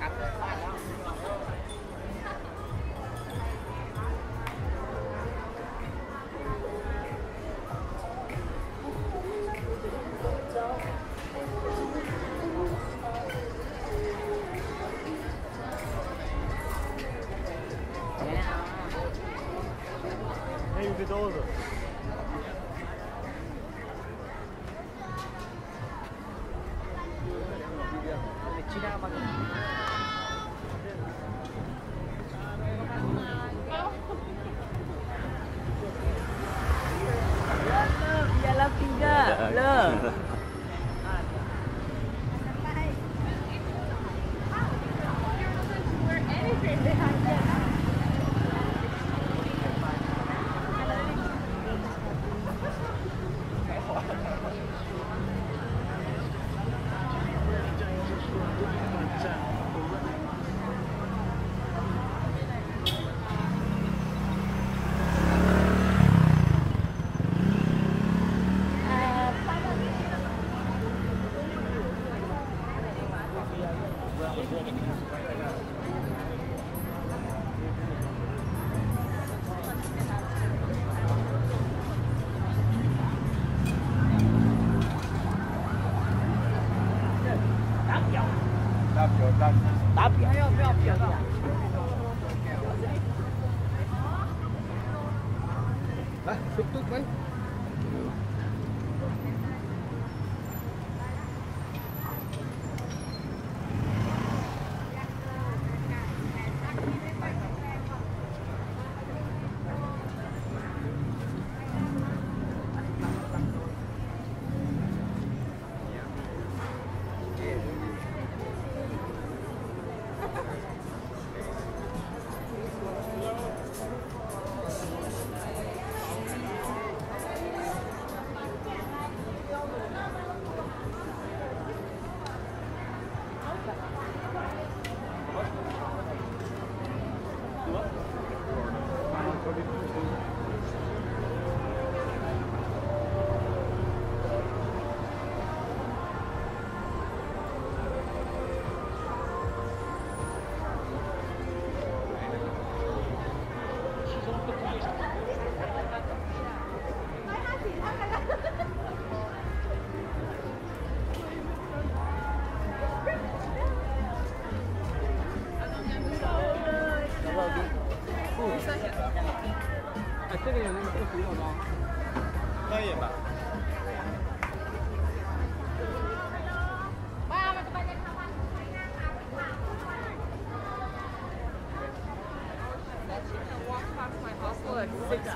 En bir de oldu. Tapi 不要不要不要。来，速度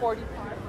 40 pounds.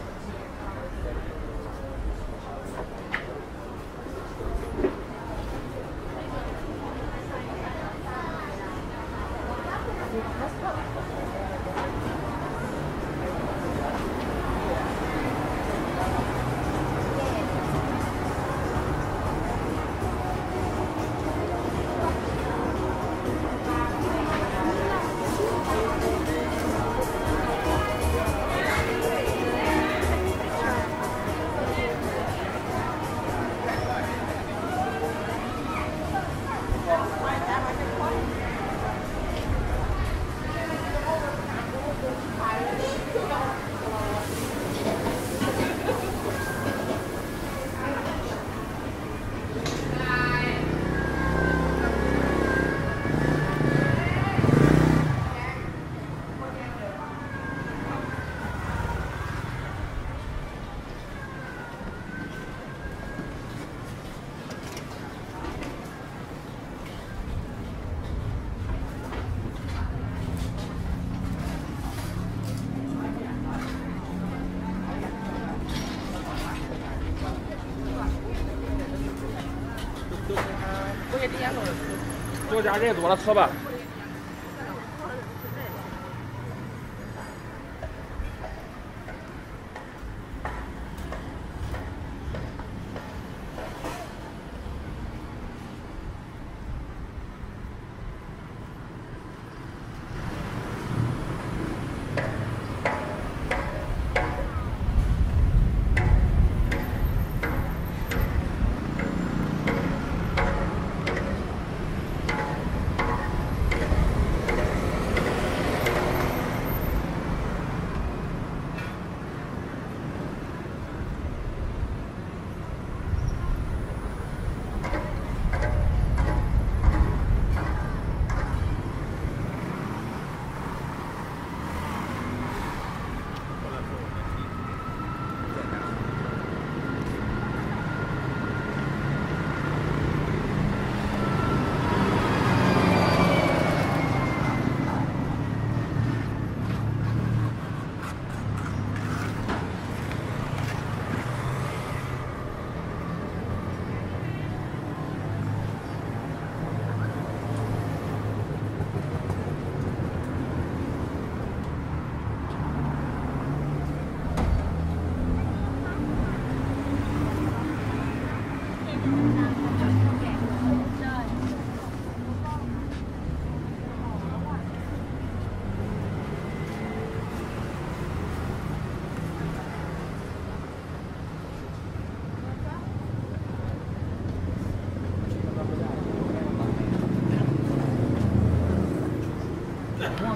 家人多了，吃吧。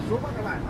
xuống các bạn.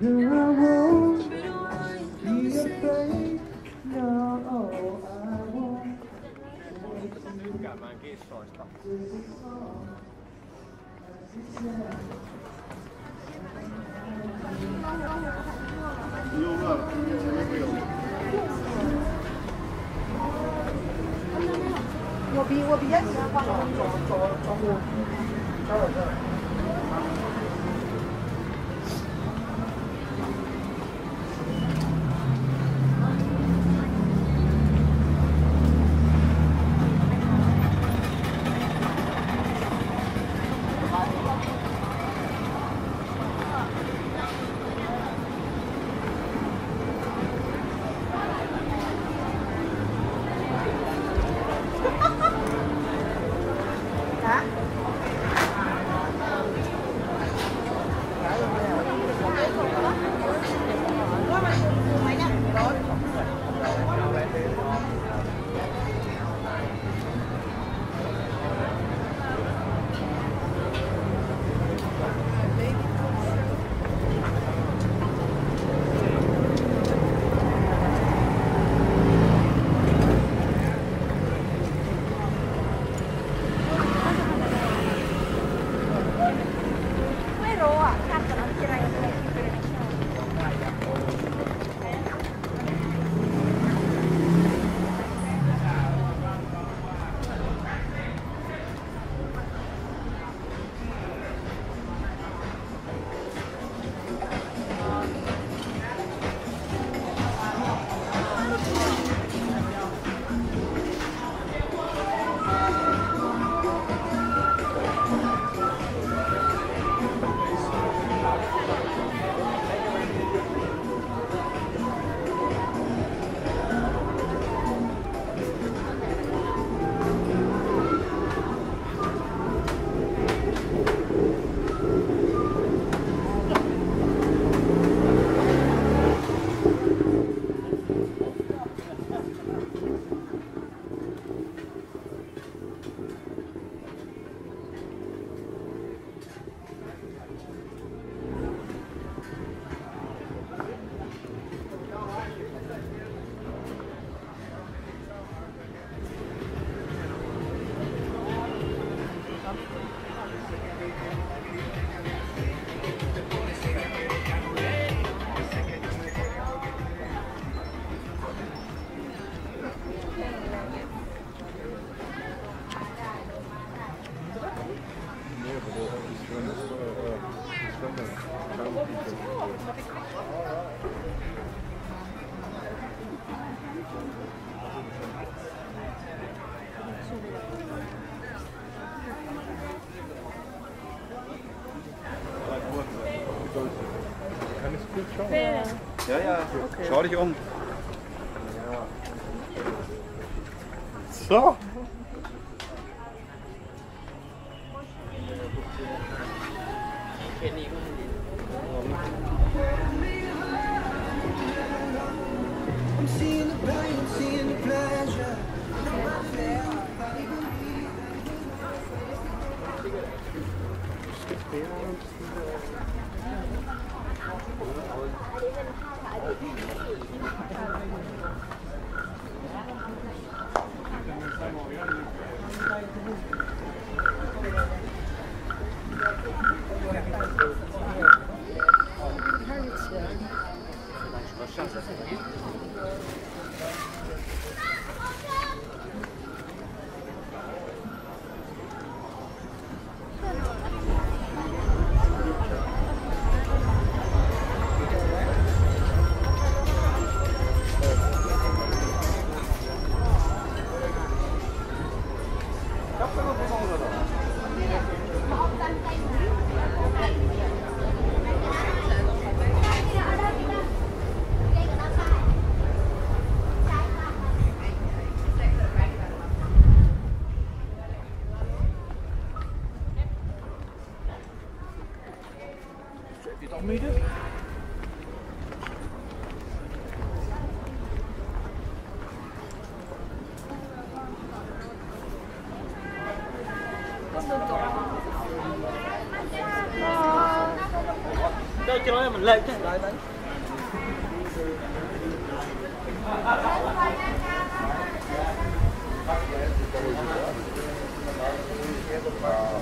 No, I won't be afraid. No, I won't. 干嘛给说一下？ 我比我比较喜欢放 Ja, ja. Schau dich um. So. แค่ Thank you. Uh,